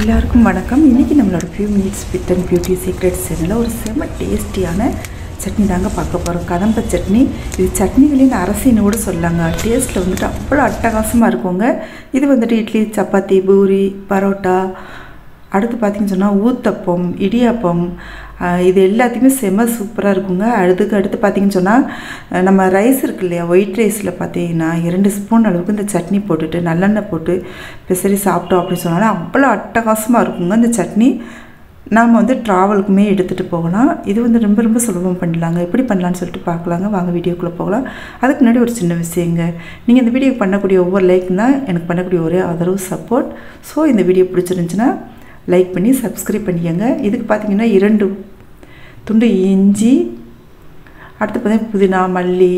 எல்லாருக்கும் வணக்கம். இன்றைக்கி நம்மளோட few minutes with and beauty secrets சேனலில் ஒரு செம்ம டேஸ்டியான சட்னி தாங்க பார்க்க போகிறோம் கதம்ப சட்னி. இது சட்னிகளின் அரசின்னு கூட சொல்லாங்க. டேஸ்ட்டில் வந்துட்டு அவ்வளோ அட்டகாசமாக இருக்குங்க. இது வந்துட்டு இட்லி சப்பாத்தி பூரி பரோட்டா அடுத்து பார்த்திங்கன்னு சொன்னால் ஊத்தப்பம் இடியாப்பம் இது எல்லாத்தையுமே செம்ம சூப்பராக இருக்குங்க. அதுக்கு அடுத்து பார்த்திங்கன்னு சொன்னால் நம்ம ரைஸ் இருக்கு இல்லையா ஒயிட் ரைஸில் பார்த்தீங்கன்னா இரண்டு ஸ்பூன் அளவுக்கு இந்த சட்னி போட்டுட்டு நல்லெண்ணெய் போட்டு பெசரி சாப்பிட்டோம் அப்படின்னு சொன்னாலும் அவ்வளோ அட்டகாசமாக இருக்குங்க இந்த சட்னி. நாம் வந்து ட்ராவலுக்குமே எடுத்துகிட்டு போகலாம். இது வந்து ரொம்ப ரொம்ப சுலபம் பண்ணலாங்க. எப்படி பண்ணலான்னு சொல்லிட்டு பார்க்கலாங்க. வாங்க வீடியோக்குள்ளே போகலாம். அதுக்கு முன்னாடி ஒரு சின்ன விஷயங்க. நீங்கள் இந்த வீடியோ பண்ணக்கூடிய ஒவ்வொரு லைக் தான் எனக்கு பண்ணக்கூடிய ஒரே ஆதரவு சப்போர்ட் ஸோ இந்த வீடியோ பிடிச்சிருந்துச்சின்னா லைக் பண்ணி சப்ஸ்கிரைப் பண்ணிக்கோங்க. இதுக்கு பார்த்தீங்கன்னா இரண்டு துண்டு இஞ்சி அடுத்து பார்த்தீங்கன்னா புதினா மல்லி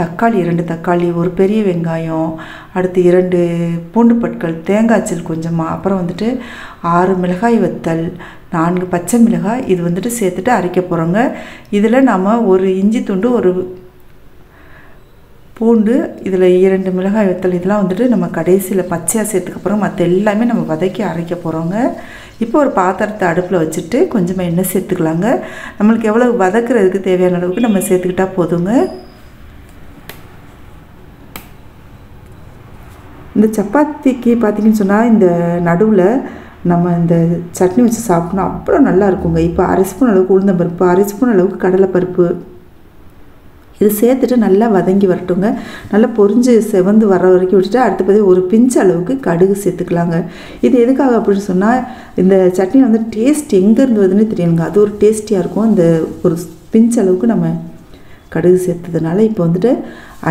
தக்காளி இரண்டு தக்காளி ஒரு பெரிய வெங்காயம் அடுத்து இரண்டு பூண்டு பற்கள் தேங்காய்ச்சல் கொஞ்சமாக அப்புறம் வந்துட்டு ஆறு மிளகாய் வத்தல் நான்கு பச்சை மிளகாய் இது வந்துட்டு சேர்த்துட்டு அரைக்க போகிறோங்க இதில் நாம் ஒரு இஞ்சி துண்டு ஒரு பூண்டு இதில் இரண்டு மிளகாய் வத்தல் இதெல்லாம் வந்துட்டு நம்ம கடைசியில் பச்சையாக சேர்த்துக்கப்புறம் மற்ற எல்லாமே நம்ம வதக்கி அரைக்க போகிறோங்க இப்போ ஒரு பாத்திரத்தை அடுப்பில் வச்சுட்டு கொஞ்சமாக எண்ணெய் சேர்த்துக்கலாங்க. நம்மளுக்கு எவ்வளோ வதக்குறதுக்கு தேவையான அளவுக்கு நம்ம சேர்த்துக்கிட்டா போதுங்க. இந்த சப்பாத்திக்கு பார்த்திங்கன்னு சொன்னால் இந்த நடுவில் நம்ம இந்த சட்னி வச்சு சாப்பிட்டோம்னா அவ்வளோ நல்லா இருக்குங்க. இப்போ அரை ஸ்பூன் அளவுக்கு உளுந்தம்பருப்பு அரை ஸ்பூன் அளவுக்கு கடலைப்பருப்பு இது சேர்த்துட்டு நல்லா வதங்கி வரட்டுங்க. நல்லா பொறிஞ்சு செவந்து வர வரைக்கும் விட்டுட்டு அடுத்து பார்த்து ஒரு பிஞ்ச் அளவுக்கு கடுகு சேர்த்துக்கலாங்க. இது எதுக்காக அப்படின்னு சொன்னால் இந்த சட்னி வந்து டேஸ்ட் எங்கேருந்து வருதுன்னு தெரியணுங்க அது ஒரு டேஸ்டியாக இருக்கும். இந்த ஒரு பிஞ்ச் அளவுக்கு நம்ம கடுகு சேர்த்ததுனால இப்போ வந்துட்டு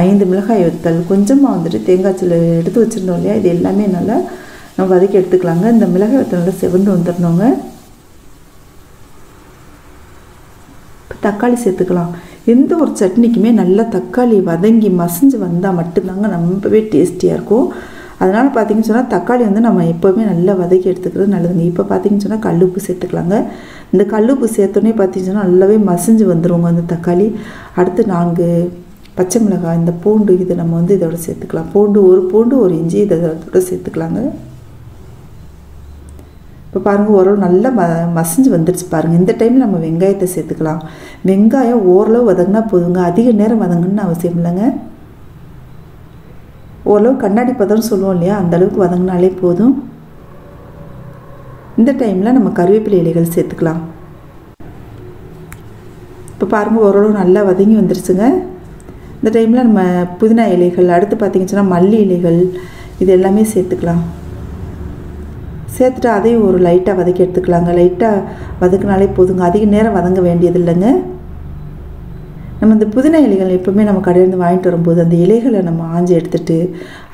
ஐந்து மிளகாய் வத்தல் கொஞ்சமாக வந்துட்டு தேங்காய்ச்சல் எடுத்து வச்சுருந்தோம் இல்லையா? இது எல்லாமே நல்லா நம்ம வதக்கி எடுத்துக்கலாங்க. இந்த மிளகாய் வத்தல் நல்லா செவந்து வந்துடணுங்க. தக்காளி சேர்த்துக்கலாம். எந்த ஒரு சட்னிக்குமே நல்லா தக்காளி வதங்கி மசிஞ்சு வந்தால் மட்டும்தாங்க ரொம்பவே டேஸ்டியாக இருக்கும். அதனால் பார்த்திங்கன்னு சொன்னால் தக்காளி வந்து நம்ம எப்போவுமே நல்லா வதக்கி எடுத்துக்கிறது நல்லதுங்க. இப்போ பார்த்திங்கன்னு சொன்னால் கல்லுப்பு சேர்த்துக்கலாங்க. இந்த கல்லுப்பு சேர்த்தோன்னே பார்த்திங்கன்னு சொன்னால் நல்லாவே மசிஞ்சு வந்துடுவோங்க அந்த தக்காளி. அடுத்து நான்கு பச்சை மிளகாய் இந்த பூண்டு இதை நம்ம வந்து இதோட சேர்த்துக்கலாம். பூண்டு ஒரு பூண்டு ஒரு இஞ்சி இதை இதோட சேர்த்துக்கலாங்க. இப்போ பாருங்கள் ஓரளவு நல்லா ம மசிஞ்சு வந்துடுச்சு பாருங்கள் இந்த டைமில் நம்ம வெங்காயத்தை சேர்த்துக்கலாம். வெங்காயம் ஓரளவு வதங்கினா போதுங்க. அதிக நேரம் வதங்கணும்னு அவசியம் இல்லைங்க. ஓரளவு கண்ணாடி பதம்னு சொல்லுவோம் இல்லையா? அந்த அளவுக்கு வதங்கினாலே போதும். இந்த டைமில் நம்ம கருவேப்பிலை இலைகள் சேர்த்துக்கலாம். இப்போ பாருங்கள் ஓரளவு நல்லா வதங்கி வந்துருச்சுங்க. இந்த டைமில் நம்ம புதினா இலைகள் அடுத்து பார்த்திங்கன்னா மல்லி இலைகள் இது எல்லாமே சேர்த்துக்கலாம். சேர்த்துட்டு அதையும் ஒரு லைட்டாக வதக்கி எடுத்துக்கலாங்க. லைட்டாக வதக்கினாலே போதுங்க. அதிக நேரம் வதங்க வேண்டியது இல்லைங்க நம்ம இந்த புதினா இலைகள் எப்போவுமே நம்ம கடையிலேருந்து வாங்கிட்டு வரும்போது அந்த இலைகளை நம்ம ஆஞ்சி எடுத்துட்டு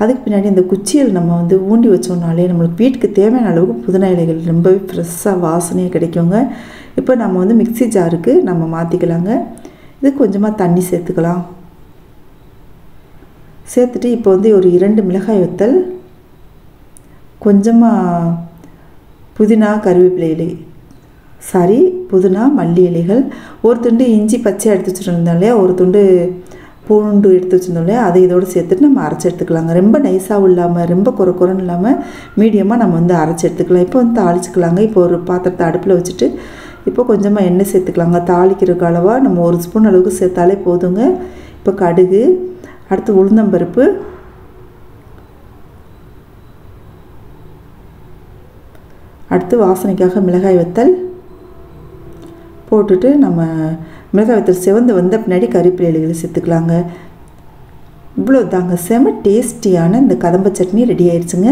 அதுக்கு பின்னாடி இந்த குச்சியில் நம்ம வந்து ஊண்டி வச்சோம்னாலே நம்மளுக்கு வீட்டுக்கு தேவையான அளவுக்கு புதினா இலைகள் ரொம்பவே ஃப்ரெஷ்ஷாக வாசனையாக கிடைக்குங்க. இப்போ நம்ம வந்து மிக்சி ஜாருக்கு நம்ம மாற்றிக்கலாங்க இது கொஞ்சமாக தண்ணி சேர்த்துக்கலாம். சேர்த்துட்டு இப்போ வந்து ஒரு இரண்டு மிளகாய் வத்தல் கொஞ்சமாக புதினா கருவேப்பிலை இலை. சாரி புதினா மல்லி இலைகள். ஒரு துண்டு இஞ்சி பச்சை எடுத்து வச்சுருந்தோம் இல்லையா? ஒரு துண்டு பூண்டு எடுத்து வச்சுருந்தோம் இல்லையா? அதை இதோடு சேர்த்துட்டு நம்ம அரைச்சி எடுத்துக்கலாங்க. ரொம்ப நைஸாகவும் இல்லாமல் ரொம்ப குறை குறைன்னு இல்லாமல் மீடியமாக நம்ம வந்து அரைச்சி எடுத்துக்கலாம். இப்போ வந்து தாளிச்சுக்கலாங்க. இப்போ ஒரு பாத்திரத்தை அடுப்பில் வச்சுட்டு இப்போ கொஞ்சமாக எண்ணெய் சேர்த்துக்கலாங்க. தாளிக்கிறதுக்கு அளவாக நம்ம ஒரு ஸ்பூன் அளவுக்கு சேர்த்தாலே போதுங்க. இப்போ கடுகு அடுத்து உளுந்தம்பருப்பு அடுத்து வாசனைக்காக மிளகாய் வத்தல் போட்டுட்டு நம்ம மிளகாய் வத்தல் செவந்து வந்த பின்னாடி கறிப்பிலை இலைகளை சேர்த்துக்கலாங்க. இவ்வளோ தாங்க. செம டேஸ்டியான இந்த கதம்ப சட்னி ரெடி ஆயிடுச்சுங்க.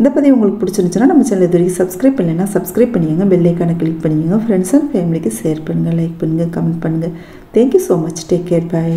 இந்த பதிவு உங்களுக்கு பிடிச்சிருந்துச்சுன்னா நம்ம சேனல் இது வரைக்கும் சப்ஸ்கிரைப் பண்ணலைன்னா சப்ஸ்கிரைப் பண்ணிக்கோங்க. பெல்லைக்கான கிளிக் பண்ணிக்கோங்க. ஃப்ரெண்ட்ஸ் அண்ட் ஃபேமிலிக்கு ஷேர் பண்ணுங்கள் லைக் பண்ணுங்கள் கமெண்ட் பண்ணுங்கள் thank you so much take care bye